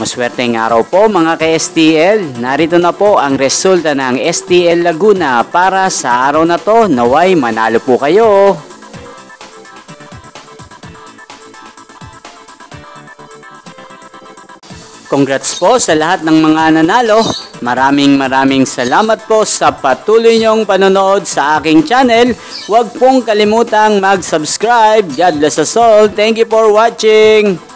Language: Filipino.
Maswerteng araw po mga ka-STL. Narito na po ang resulta ng STL Laguna para sa araw na to. Naway manalo po kayo. Congrats po sa lahat ng mga nanalo. Maraming maraming salamat po sa patuloy niyong panonood sa aking channel. Huwag pong kalimutang mag-subscribe. God bless us all. Thank you for watching.